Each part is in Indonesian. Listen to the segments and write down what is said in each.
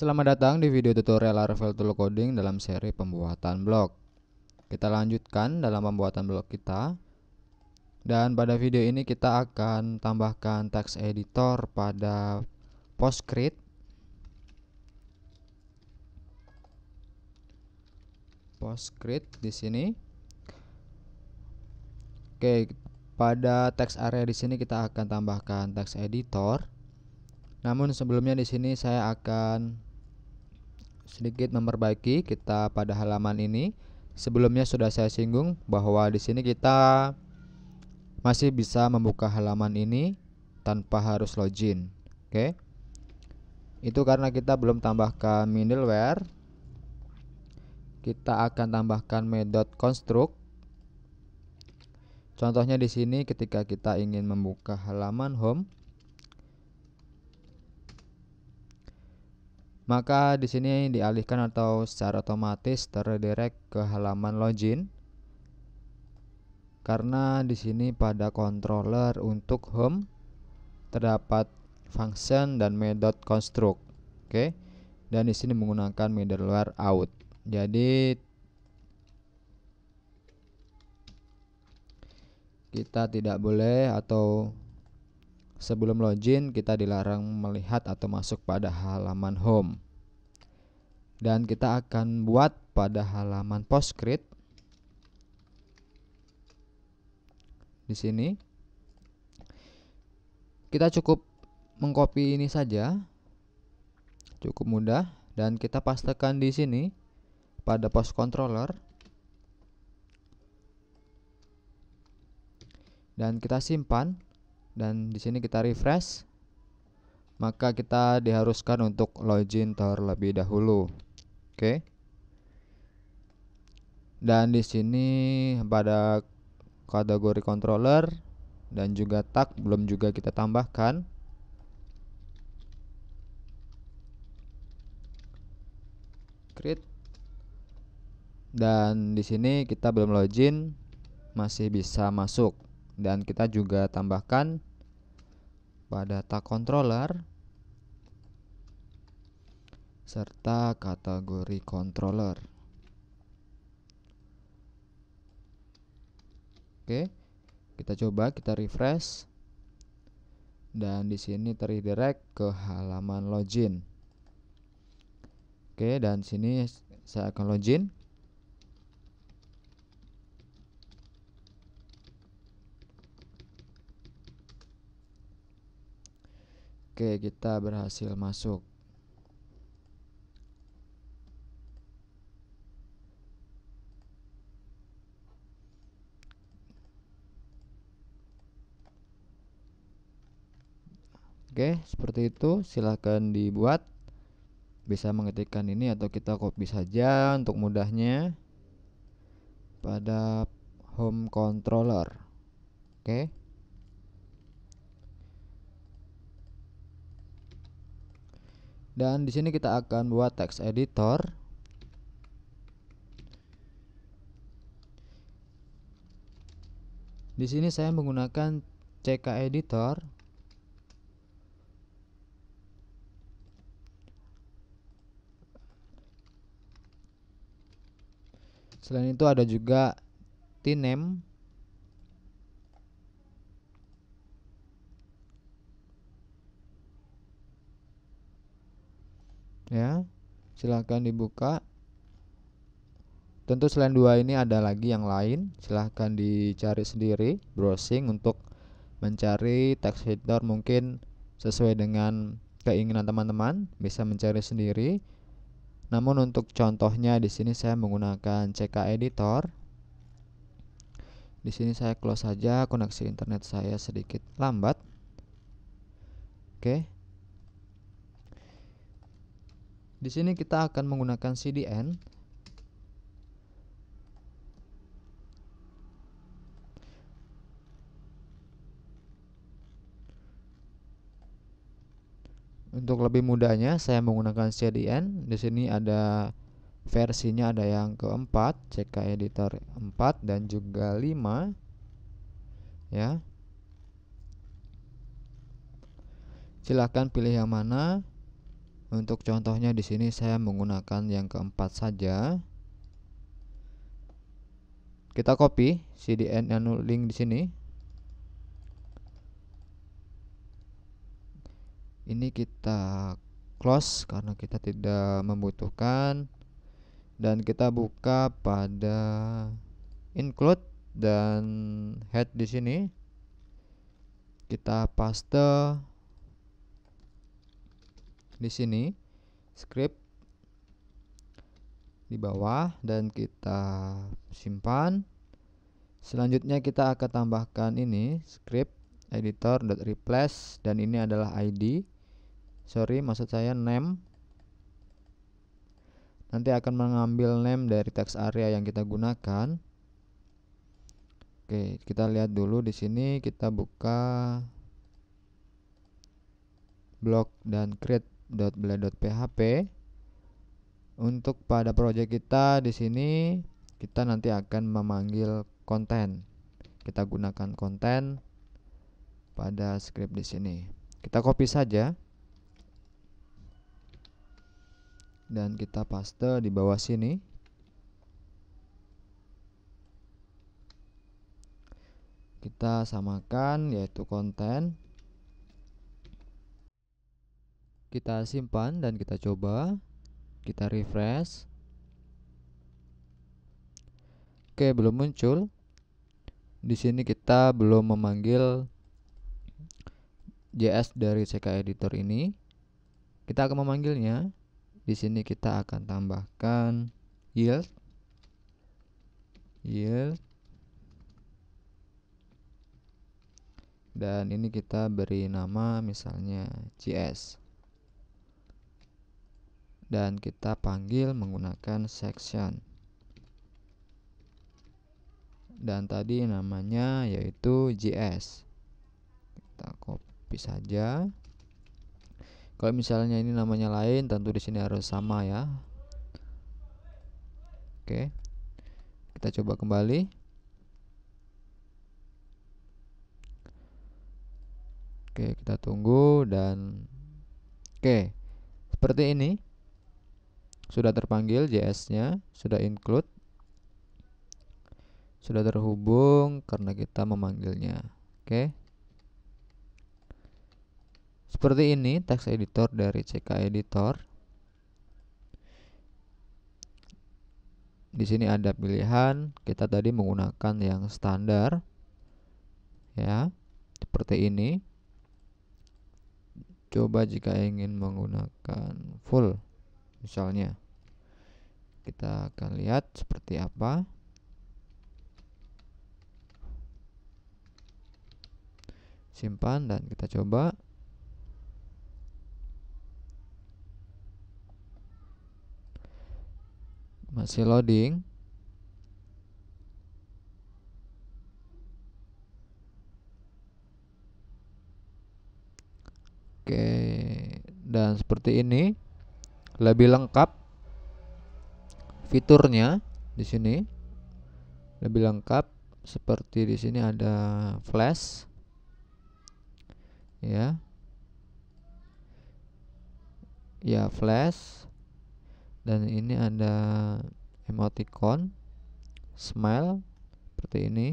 Selamat datang di video tutorial Laravel Tool Coding dalam seri pembuatan blog. Kita lanjutkan dalam pembuatan blog kita. Dan pada video ini kita akan tambahkan text editor pada PostScript. PostScript di sini. Oke, pada text area di sini kita akan tambahkan text editor. Namun sebelumnya di sini saya akan sedikit memperbaiki kita pada halaman ini. Sebelumnya sudah saya singgung bahwa di sini kita masih bisa membuka halaman ini tanpa harus login. Oke. Itu karena kita belum tambahkan middleware. Kita akan tambahkan construct Contohnya di sini ketika kita ingin membuka halaman home maka di sini dialihkan atau secara otomatis terredirect ke halaman login karena di sini pada controller untuk home terdapat function dan method construct oke okay? dan di sini menggunakan middleware out jadi kita tidak boleh atau sebelum login kita dilarang melihat atau masuk pada halaman home. Dan kita akan buat pada halaman PostScript. Di sini. Kita cukup mengcopy ini saja. Cukup mudah. Dan kita pastekan di sini pada post controller. Dan kita simpan dan di sini kita refresh. Maka kita diharuskan untuk login terlebih dahulu. Oke. Dan di sini pada kategori controller dan juga tag belum juga kita tambahkan. Create. Dan di sini kita belum login masih bisa masuk dan kita juga tambahkan pada tag controller serta kategori controller. Oke, kita coba kita refresh dan di sini terredirect ke halaman login. Oke, dan sini saya akan login. Oke, kita berhasil masuk. Oke, seperti itu. Silahkan dibuat. Bisa mengetikkan ini atau kita copy saja untuk mudahnya pada home controller. Oke. Dan di sini kita akan buat text editor. Di sini saya menggunakan CK editor. Selain itu ada juga tname ya silahkan dibuka. Tentu selain dua ini ada lagi yang lain. Silahkan dicari sendiri browsing untuk mencari text editor mungkin sesuai dengan keinginan teman-teman bisa mencari sendiri. Namun untuk contohnya di sini saya menggunakan CK editor. Di sini saya close saja koneksi internet saya sedikit lambat. Oke di sini kita akan menggunakan CDN. Untuk lebih mudahnya saya menggunakan CDN. Di sini ada versinya ada yang keempat, CK editor 4 dan juga 5. Ya. Silahkan pilih yang mana Untuk contohnya di sini saya menggunakan yang keempat saja. Kita copy cdn anu link di sini. Ini kita close karena kita tidak membutuhkan dan kita buka pada include dan head di sini kita paste di sini. Script di bawah dan kita simpan. Selanjutnya kita akan tambahkan ini script editor.replace dan ini adalah ID sorry maksud saya name. Nanti akan mengambil name dari text area yang kita gunakan. Oke kita lihat dulu di sini kita buka blog dan create .blade.php untuk pada project kita di sini kita nanti akan memanggil konten. Kita gunakan konten pada script di sini. Kita copy saja. Dan kita paste di bawah sini. Kita samakan yaitu konten kita simpan dan kita coba. Kita refresh. Oke belum muncul. Di sini kita belum memanggil JS dari CK editor ini. Kita akan memanggilnya. Di sini kita akan tambahkan yield. Yield. Dan ini kita beri nama misalnya JS dan kita panggil menggunakan section. Dan tadi namanya yaitu JS kita copy saja. Kalau misalnya ini namanya lain tentu di sini harus sama ya. Oke kita coba kembali. Oke kita tunggu dan oke seperti ini sudah terpanggil JS-nya, sudah include, sudah terhubung karena kita memanggilnya. Oke. Seperti ini text editor dari CK editor. Di sini ada pilihan, kita tadi menggunakan yang standar. Ya, seperti ini. Coba jika ingin menggunakan full misalnya kita akan lihat seperti apa. Simpan dan kita coba. Masih loading. Oke dan seperti ini lebih lengkap fiturnya di sini. Lebih lengkap seperti di sini ada flash. Ya. Ya flash. Dan ini ada emoticon smile seperti ini.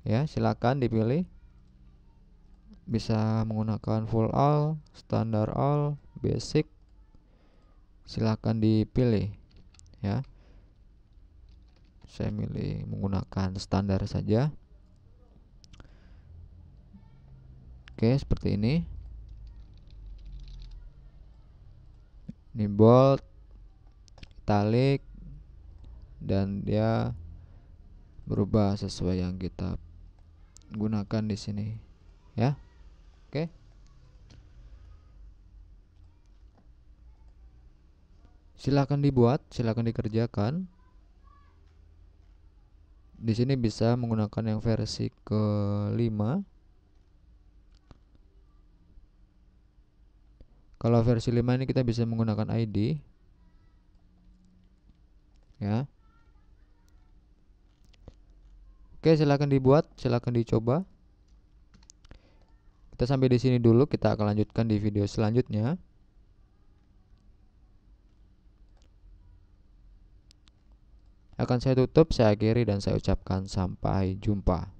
Ya silakan dipilih. Bisa menggunakan full all standar all basic silahkan dipilih ya. Saya milih menggunakan standar saja. Oke seperti ini. Ini bold italic dan dia berubah sesuai yang kita gunakan di sini ya. Oke silakan dibuat, silakan dikerjakan. Di sini bisa menggunakan yang versi ke-5. Kalau versi 5 ini kita bisa menggunakan ID. Ya. Oke, silakan dibuat, silakan dicoba. Kita sampai di sini dulu, kita akan lanjutkan di video selanjutnya. Akan saya tutup, saya akhiri dan saya ucapkan sampai jumpa.